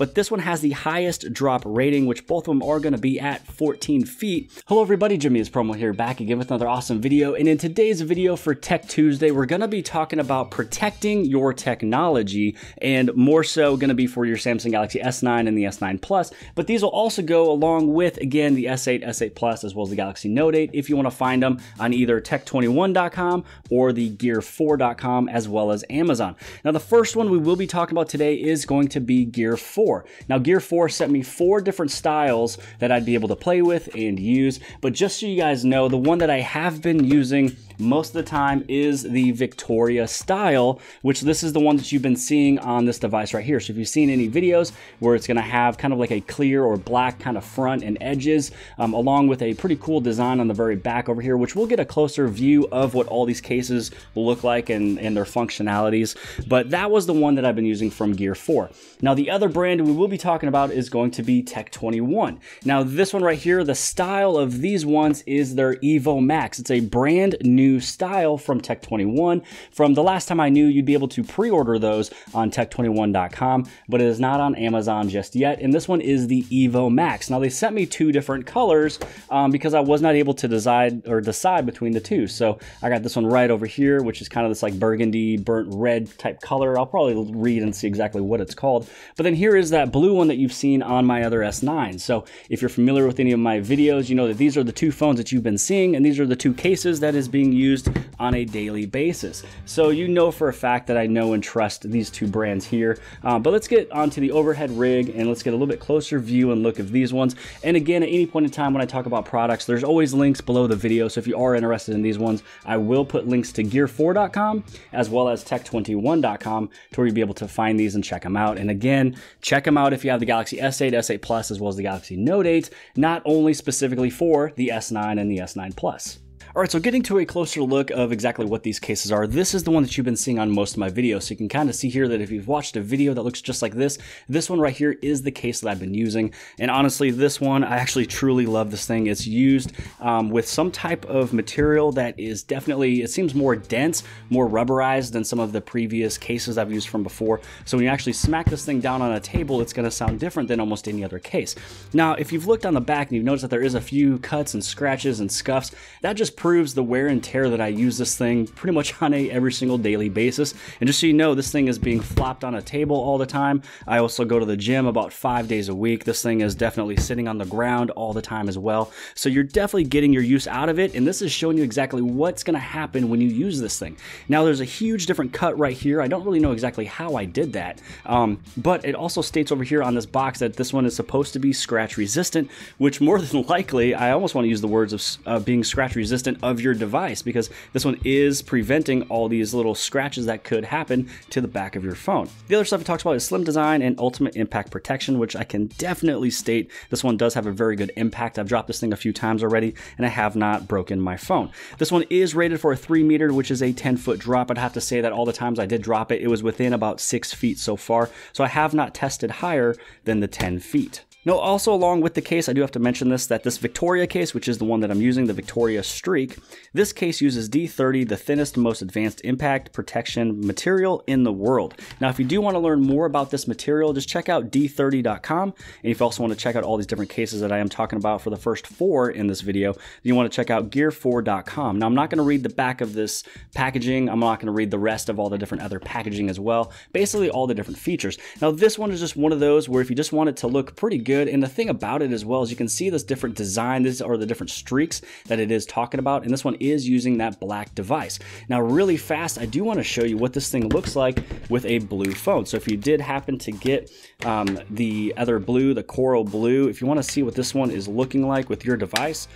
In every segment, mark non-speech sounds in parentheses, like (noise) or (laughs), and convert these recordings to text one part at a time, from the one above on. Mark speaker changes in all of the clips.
Speaker 1: but this one has the highest drop rating, which both of them are going to be at 14 feet. Hello everybody, Jimmy is Promo here, back again with another awesome video, and in today's video for Tech Tuesday, we're going to be talking about protecting your technology, and more so going to be for your Samsung Galaxy S9 and the S9 Plus, but these will also go along with, again, the S8, S8 Plus, as well as the Galaxy Note 8, if you want to find them on either tech21.com or the gear4.com, as well as Amazon. Now, the first one we will be talking about today is going to be Gear 4. Now, Gear 4 sent me four different styles that I'd be able to play with and use, but just so you guys know, the one that I have been using most of the time is the Victoria style, which this is the one that you've been seeing on this device right here. So if you've seen any videos where it's gonna have kind of like a clear or black kind of front and edges, um, along with a pretty cool design on the very back over here, which we'll get a closer view of what all these cases look like and, and their functionalities. But that was the one that I've been using from Gear 4. Now the other brand we will be talking about is going to be Tech 21. Now this one right here, the style of these ones is their Evo Max. It's a brand new new style from Tech 21. From the last time I knew, you'd be able to pre-order those on tech21.com, but it is not on Amazon just yet. And this one is the Evo Max. Now they sent me two different colors um, because I was not able to decide or decide between the two. So I got this one right over here, which is kind of this like burgundy, burnt red type color. I'll probably read and see exactly what it's called. But then here is that blue one that you've seen on my other S9. So if you're familiar with any of my videos, you know that these are the two phones that you've been seeing, and these are the two cases that is being used on a daily basis. So you know for a fact that I know and trust these two brands here. Uh, but let's get onto the overhead rig and let's get a little bit closer view and look of these ones. And again, at any point in time when I talk about products, there's always links below the video. So if you are interested in these ones, I will put links to gear4.com as well as tech21.com to where you'll be able to find these and check them out. And again, check them out if you have the Galaxy S8, S8 Plus, as well as the Galaxy Note 8, not only specifically for the S9 and the S9 Plus. All right, so getting to a closer look of exactly what these cases are, this is the one that you've been seeing on most of my videos. So you can kind of see here that if you've watched a video that looks just like this, this one right here is the case that I've been using. And honestly, this one, I actually truly love this thing. It's used um, with some type of material that is definitely, it seems more dense, more rubberized than some of the previous cases I've used from before. So when you actually smack this thing down on a table, it's gonna sound different than almost any other case. Now, if you've looked on the back and you've noticed that there is a few cuts and scratches and scuffs, that just proves the wear and tear that I use this thing pretty much on a every single daily basis. And just so you know, this thing is being flopped on a table all the time. I also go to the gym about five days a week. This thing is definitely sitting on the ground all the time as well. So you're definitely getting your use out of it. And this is showing you exactly what's going to happen when you use this thing. Now there's a huge different cut right here. I don't really know exactly how I did that. Um, but it also states over here on this box that this one is supposed to be scratch resistant, which more (laughs) than likely, I almost want to use the words of uh, being scratch resistant of your device because this one is preventing all these little scratches that could happen to the back of your phone. The other stuff it talks about is slim design and ultimate impact protection, which I can definitely state this one does have a very good impact. I've dropped this thing a few times already and I have not broken my phone. This one is rated for a 3 meter, which is a 10 foot drop. I'd have to say that all the times I did drop it, it was within about 6 feet so far, so I have not tested higher than the 10 feet. Now, also along with the case, I do have to mention this, that this Victoria case, which is the one that I'm using, the Victoria Streak, this case uses D30, the thinnest, most advanced impact protection material in the world. Now, if you do want to learn more about this material, just check out D30.com. And if you also want to check out all these different cases that I am talking about for the first four in this video, you want to check out Gear4.com. Now, I'm not going to read the back of this packaging. I'm not going to read the rest of all the different other packaging as well. Basically, all the different features. Now, this one is just one of those where if you just want it to look pretty good, good. And the thing about it as well is you can see this different design, these are the different streaks that it is talking about. And this one is using that black device. Now, really fast, I do want to show you what this thing looks like with a blue phone. So if you did happen to get um, the other blue, the coral blue, if you want to see what this one is looking like with your device,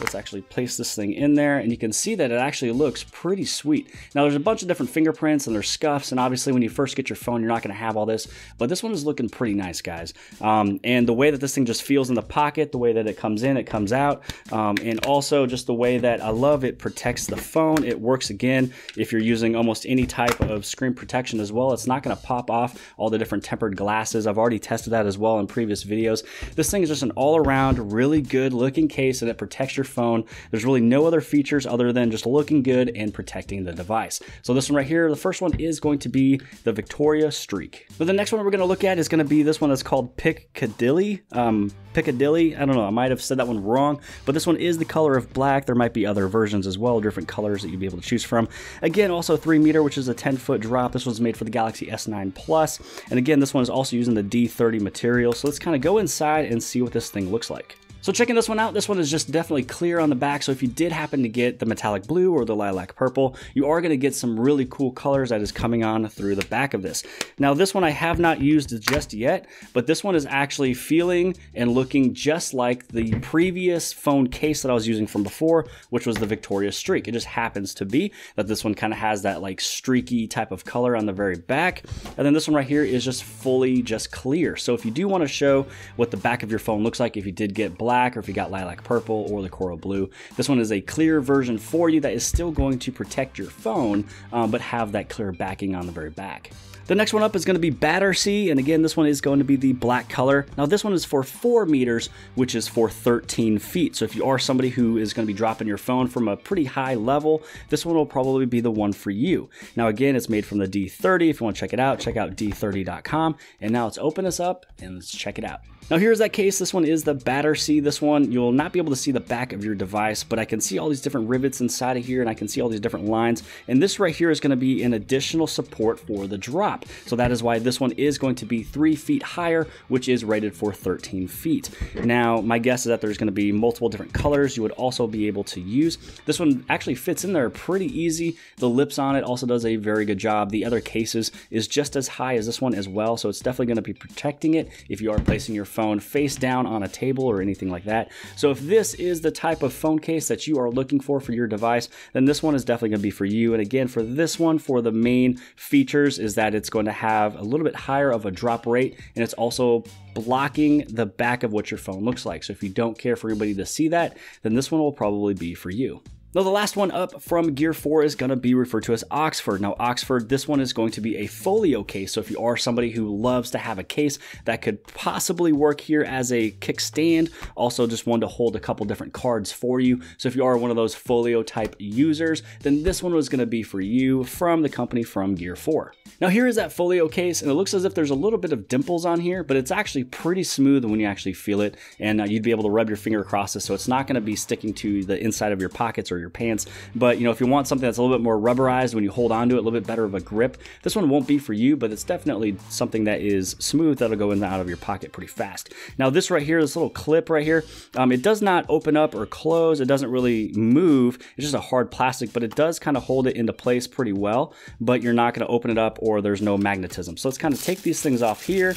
Speaker 1: Let's actually place this thing in there and you can see that it actually looks pretty sweet. Now there's a bunch of different fingerprints and there's scuffs and obviously when you first get your phone you're not going to have all this, but this one is looking pretty nice guys. Um, and the way that this thing just feels in the pocket, the way that it comes in, it comes out, um, and also just the way that I love it protects the phone. It works again if you're using almost any type of screen protection as well. It's not going to pop off all the different tempered glasses. I've already tested that as well in previous videos. This thing is just an all around really good looking case and it protects your your phone. There's really no other features other than just looking good and protecting the device. So this one right here, the first one is going to be the Victoria Streak. But the next one we're going to look at is going to be this one that's called Piccadilly. Um, Piccadilly. I don't know. I might have said that one wrong, but this one is the color of black. There might be other versions as well, different colors that you'd be able to choose from. Again, also 3 meter, which is a 10 foot drop. This one's made for the Galaxy S9 Plus. And again, this one is also using the D30 material. So let's kind of go inside and see what this thing looks like. So checking this one out, this one is just definitely clear on the back. So if you did happen to get the metallic blue or the lilac purple, you are going to get some really cool colors that is coming on through the back of this. Now this one I have not used just yet, but this one is actually feeling and looking just like the previous phone case that I was using from before, which was the Victoria Streak. It just happens to be that this one kind of has that like streaky type of color on the very back. And then this one right here is just fully just clear. So if you do want to show what the back of your phone looks like, if you did get black, black or if you got lilac purple or the coral blue. This one is a clear version for you that is still going to protect your phone, um, but have that clear backing on the very back. The next one up is going to be Battersea, and again, this one is going to be the black color. Now, this one is for 4 meters, which is for 13 feet. So if you are somebody who is going to be dropping your phone from a pretty high level, this one will probably be the one for you. Now, again, it's made from the D30. If you want to check it out, check out d30.com. And now let's open this up and let's check it out. Now here's that case. This one is the Battersea. This one, you'll not be able to see the back of your device, but I can see all these different rivets inside of here and I can see all these different lines. And this right here is gonna be an additional support for the drop. So that is why this one is going to be three feet higher, which is rated for 13 feet. Now, my guess is that there's gonna be multiple different colors you would also be able to use. This one actually fits in there pretty easy. The lips on it also does a very good job. The other cases is just as high as this one as well. So it's definitely gonna be protecting it if you are placing your phone face down on a table or anything like that. So if this is the type of phone case that you are looking for for your device, then this one is definitely going to be for you. And again, for this one, for the main features is that it's going to have a little bit higher of a drop rate and it's also blocking the back of what your phone looks like. So if you don't care for anybody to see that, then this one will probably be for you. Now, the last one up from Gear 4 is going to be referred to as Oxford. Now, Oxford, this one is going to be a folio case. So, if you are somebody who loves to have a case that could possibly work here as a kickstand, also just one to hold a couple different cards for you. So, if you are one of those folio type users, then this one was going to be for you from the company from Gear 4. Now, here is that folio case, and it looks as if there's a little bit of dimples on here, but it's actually pretty smooth when you actually feel it, and uh, you'd be able to rub your finger across this, so it's not going to be sticking to the inside of your pockets or your pants. But you know, if you want something that's a little bit more rubberized when you hold onto it, a little bit better of a grip, this one won't be for you, but it's definitely something that is smooth that'll go in and out of your pocket pretty fast. Now this right here, this little clip right here, um, it does not open up or close. It doesn't really move. It's just a hard plastic, but it does kind of hold it into place pretty well, but you're not going to open it up or there's no magnetism. So let's kind of take these things off here.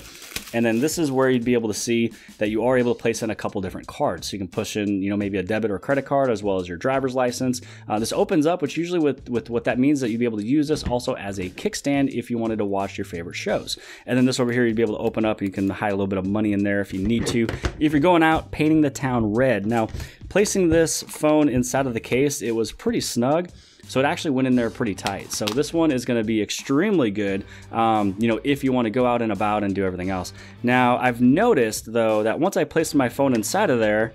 Speaker 1: And then this is where you'd be able to see that you are able to place in a couple different cards. So you can push in, you know, maybe a debit or credit card as well as your driver's license. Uh, this opens up, which usually with, with what that means that you'd be able to use this also as a kickstand if you wanted to watch your favorite shows. And then this over here, you'd be able to open up. You can hide a little bit of money in there if you need to. If you're going out painting the town red. Now, placing this phone inside of the case, it was pretty snug. So it actually went in there pretty tight. So this one is going to be extremely good, um, you know, if you want to go out and about and do everything else. Now, I've noticed, though, that once I placed my phone inside of there,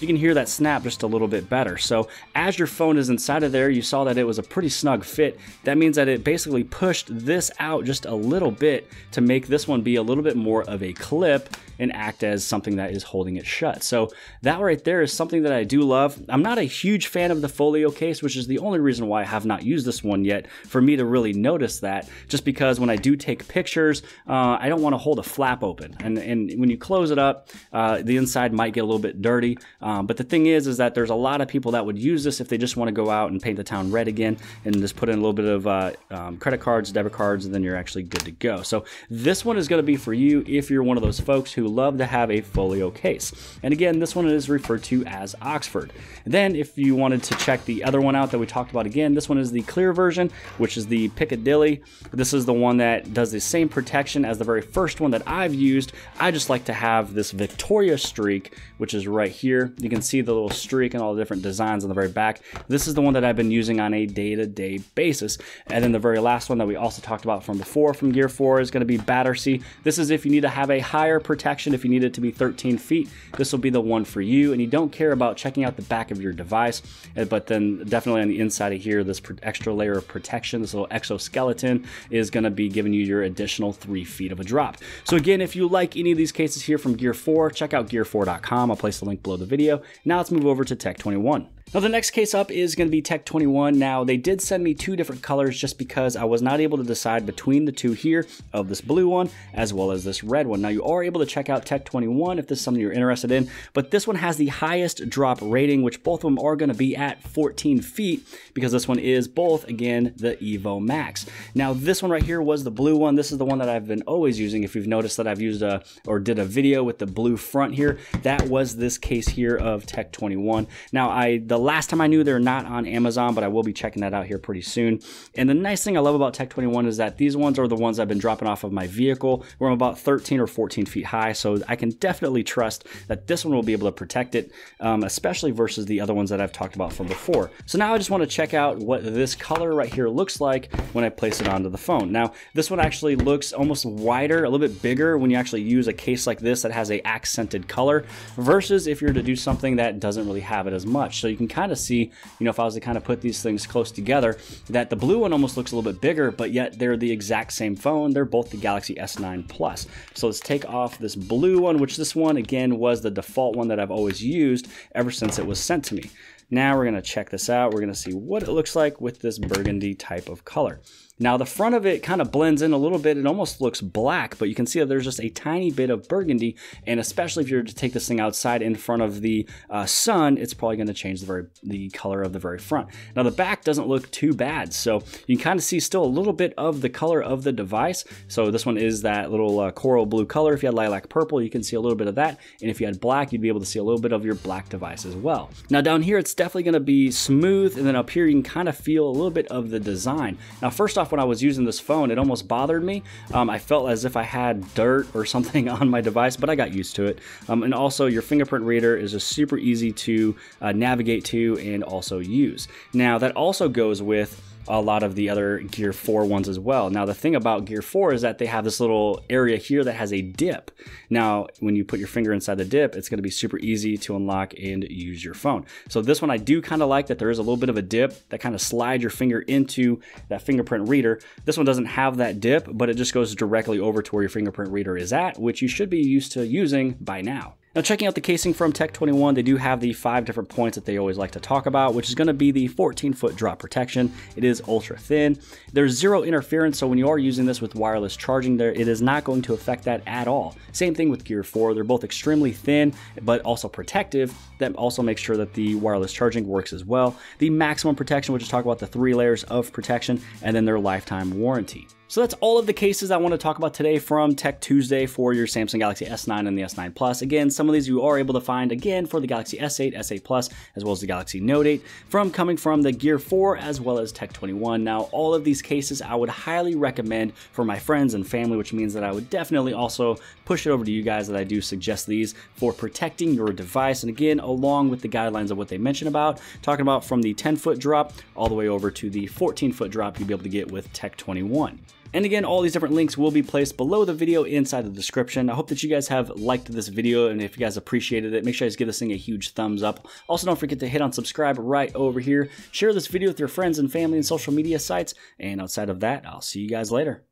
Speaker 1: you can hear that snap just a little bit better. So as your phone is inside of there, you saw that it was a pretty snug fit. That means that it basically pushed this out just a little bit to make this one be a little bit more of a clip and act as something that is holding it shut. So that right there is something that I do love. I'm not a huge fan of the folio case, which is the only reason why I have not used this one yet for me to really notice that, just because when I do take pictures, uh, I don't want to hold a flap open. And, and when you close it up, uh, the inside might get a little bit dirty. Um, but the thing is, is that there's a lot of people that would use this if they just want to go out and paint the town red again and just put in a little bit of uh, um, credit cards, debit cards, and then you're actually good to go. So this one is going to be for you if you're one of those folks who love to have a folio case. And again, this one is referred to as Oxford. And then if you wanted to check the other one out that we talked about again, this one is the clear version, which is the Piccadilly. This is the one that does the same protection as the very first one that I've used. I just like to have this Victoria streak, which is right here. You can see the little streak and all the different designs on the very back. This is the one that I've been using on a day-to-day -day basis. And then the very last one that we also talked about from before from Gear 4 is going to be Battersea. This is if you need to have a higher protection, if you need it to be 13 feet, this will be the one for you. And you don't care about checking out the back of your device, eh, but then definitely on the inside of here, this extra layer of protection, this little exoskeleton is going to be giving you your additional three feet of a drop. So again, if you like any of these cases here from Gear 4, check out gear4.com. I'll place the link below the video. Now let's move over to Tech 21. Now the next case up is going to be Tech 21. Now they did send me two different colors just because I was not able to decide between the two here of this blue one as well as this red one. Now you are able to check out Tech 21 if this is something you're interested in, but this one has the highest drop rating, which both of them are going to be at 14 feet because this one is both, again, the Evo Max. Now this one right here was the blue one. This is the one that I've been always using. If you've noticed that I've used a or did a video with the blue front here, that was this case here of Tech 21. Now I the the last time I knew they're not on Amazon, but I will be checking that out here pretty soon. And the nice thing I love about Tech 21 is that these ones are the ones I've been dropping off of my vehicle where I'm about 13 or 14 feet high. So I can definitely trust that this one will be able to protect it, um, especially versus the other ones that I've talked about from before. So now I just want to check out what this color right here looks like when I place it onto the phone. Now, this one actually looks almost wider, a little bit bigger when you actually use a case like this that has a accented color versus if you're to do something that doesn't really have it as much. So you can can kind of see, you know, if I was to kind of put these things close together, that the blue one almost looks a little bit bigger, but yet they're the exact same phone. They're both the Galaxy S9 Plus. So let's take off this blue one, which this one, again, was the default one that I've always used ever since it was sent to me. Now we're going to check this out. We're going to see what it looks like with this burgundy type of color. Now the front of it kind of blends in a little bit. It almost looks black, but you can see that there's just a tiny bit of burgundy. And especially if you're to take this thing outside in front of the uh, sun, it's probably going to change the very the color of the very front. Now the back doesn't look too bad. So you can kind of see still a little bit of the color of the device. So this one is that little uh, coral blue color. If you had lilac purple, you can see a little bit of that. And if you had black, you'd be able to see a little bit of your black device as well. Now down here, it's definitely going to be smooth. And then up here, you can kind of feel a little bit of the design. Now, first off, off when I was using this phone, it almost bothered me. Um, I felt as if I had dirt or (laughs) something on my device, but I got used to it. Um, and also, your fingerprint reader is just super easy to uh, navigate to and also use. Now, that also goes with a lot of the other Gear 4 ones as well. Now, the thing about Gear 4 is that they have this little area here that has a dip. Now, when you put your finger inside the dip, it's going to be super easy to unlock and use your phone. So this one I do kind of like that there is a little bit of a dip that kind of slides your finger into that fingerprint reader. This one doesn't have that dip, but it just goes directly over to where your fingerprint reader is at, which you should be used to using by now. Now checking out the casing from Tech 21, they do have the five different points that they always like to talk about, which is going to be the 14 foot drop protection. It is ultra thin. There's zero interference, so when you are using this with wireless charging there, it is not going to affect that at all. Same thing with Gear 4. They're both extremely thin, but also protective. That also makes sure that the wireless charging works as well. The maximum protection, which is talk about the three layers of protection, and then their lifetime warranty. So that's all of the cases I want to talk about today from Tech Tuesday for your Samsung Galaxy S9 and the S9 Plus. Again, some of these you are able to find again for the Galaxy S8, S8 Plus, as well as the Galaxy Note 8 from coming from the Gear 4 as well as Tech 21. Now, all of these cases I would highly recommend for my friends and family, which means that I would definitely also push it over to you guys that I do suggest these for protecting your device. And again, along with the guidelines of what they mentioned about, talking about from the 10 foot drop all the way over to the 14 foot drop you'll be able to get with Tech 21. And again, all these different links will be placed below the video inside the description. I hope that you guys have liked this video and if you guys appreciated it, make sure you guys give this thing a huge thumbs up. Also, don't forget to hit on subscribe right over here. Share this video with your friends and family and social media sites. And outside of that, I'll see you guys later.